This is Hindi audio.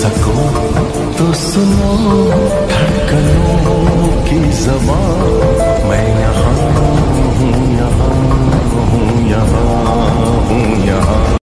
सको तो सुनो धड़कनों की जबान।